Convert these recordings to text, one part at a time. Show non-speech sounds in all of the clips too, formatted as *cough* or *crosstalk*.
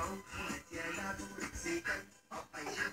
não, mas é da música, ó paixão,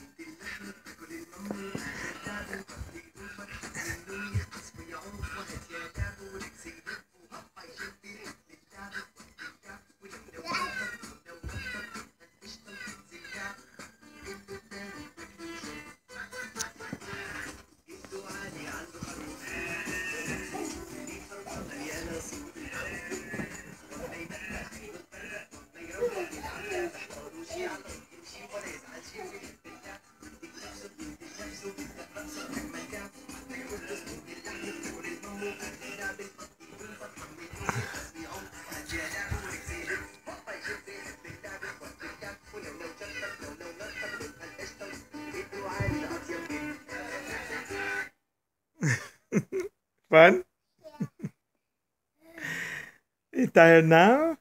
*laughs* Fun? Yeah. you tired now?